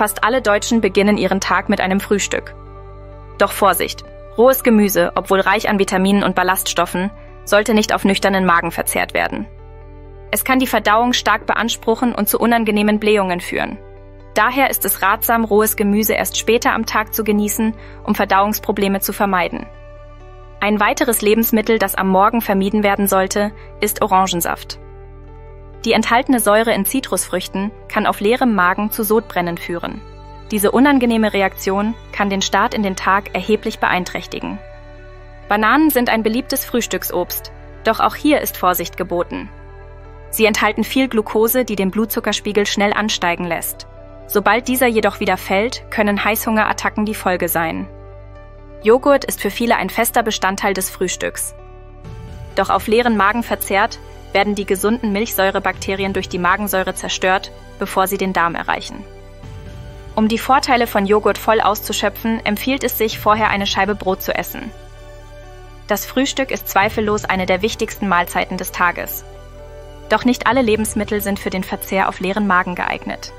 Fast alle Deutschen beginnen ihren Tag mit einem Frühstück. Doch Vorsicht! Rohes Gemüse, obwohl reich an Vitaminen und Ballaststoffen, sollte nicht auf nüchternen Magen verzehrt werden. Es kann die Verdauung stark beanspruchen und zu unangenehmen Blähungen führen. Daher ist es ratsam, rohes Gemüse erst später am Tag zu genießen, um Verdauungsprobleme zu vermeiden. Ein weiteres Lebensmittel, das am Morgen vermieden werden sollte, ist Orangensaft. Die enthaltene Säure in Zitrusfrüchten kann auf leerem Magen zu Sodbrennen führen. Diese unangenehme Reaktion kann den Start in den Tag erheblich beeinträchtigen. Bananen sind ein beliebtes Frühstücksobst, doch auch hier ist Vorsicht geboten. Sie enthalten viel Glucose, die den Blutzuckerspiegel schnell ansteigen lässt. Sobald dieser jedoch wieder fällt, können Heißhungerattacken die Folge sein. Joghurt ist für viele ein fester Bestandteil des Frühstücks. Doch auf leeren Magen verzehrt, werden die gesunden Milchsäurebakterien durch die Magensäure zerstört, bevor sie den Darm erreichen. Um die Vorteile von Joghurt voll auszuschöpfen, empfiehlt es sich, vorher eine Scheibe Brot zu essen. Das Frühstück ist zweifellos eine der wichtigsten Mahlzeiten des Tages. Doch nicht alle Lebensmittel sind für den Verzehr auf leeren Magen geeignet.